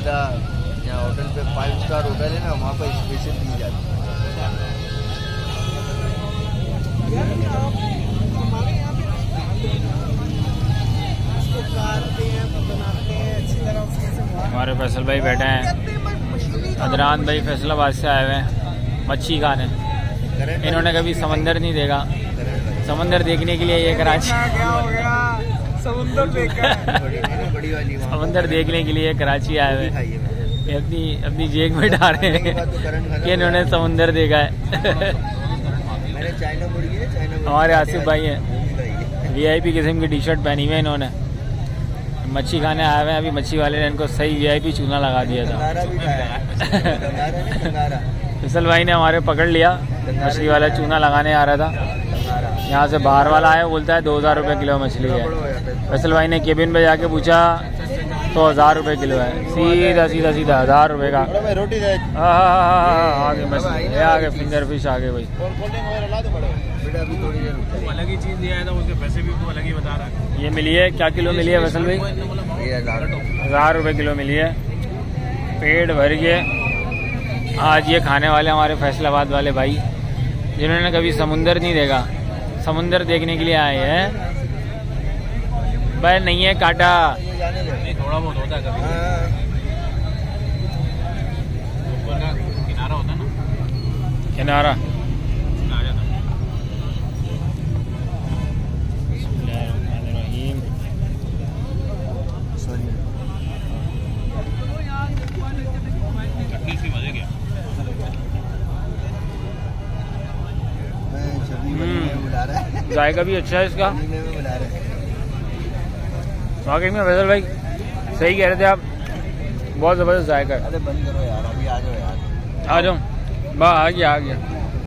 मेरा यहाँ होटल पे फाइव स्टार होटल है ना वहाँ पर स्पेशल दी जाती है। हमारे फैसल भाई बैठे हैं। अदरान भाई फैसलाबाद से आए हुए हैं। मच्छी खाने इन्होंने कभी समंदर नहीं देखा। समंदर देखने के लिए ये कराची समुद्र देखा। बड़ी वाली समंदर देखने के लिए कराची आए हुए। अपनी अपनी जेब में डाल रहे हैं कि इन्होंने समंदर देखा है। हमारे आसिफ भाई हैं। वो है। वीआईपी किस्म की टी शर्ट पहनी हुई है इन्होंने। मच्छी खाने आए हुए हैं अभी मच्छी वाले ने इनको सही वीआईपी चूना लगा दिया था। फिसल भाई ने हमारे पकड़ लिया। मछली वाला चूना लगाने आ रहा था। यहाँ से बाहर वाला आया बोलता है दो हज़ार रुपये किलो मछली है। हो है। फैसल भाई ने केबिन पे जाके पूछा तो हज़ार रुपये किलो है। सीधा सीधा सीधा हज़ार रुपये का। रोटी दे। आहा, आगे मछली ये आगे फिंगर फ़िश आगे भाई। अलग ही चीज़ दिया है तो उसके पैसे भी अलग ही बता रहा है। ये मिली है क्या किलो मिली है फैसल भाई? हज़ार। हज़ार रुपये किलो मिली है। पेट भर के आज ये खाने वाले हमारे फैसलाबाद वाले भाई जिन्होंने कभी समुंदर नहीं देखा। समुंदर देखने के लिए आए हैं। भाई नहीं है काटा। नहीं थोड़ा बहुत होता है कभी। हाँ, ऊपर का किनारा होता है ना? किनारा। बुला रहा है। जायका भी अच्छा है इसका। मार्केट में बुला वाकई में फैसल भाई सही कह रहे थे आप। बहुत ज़बरदस्त जायका है। अरे बंद करो यार अभी आ जाओ यार। आ जाओ बा आ गया आ गया।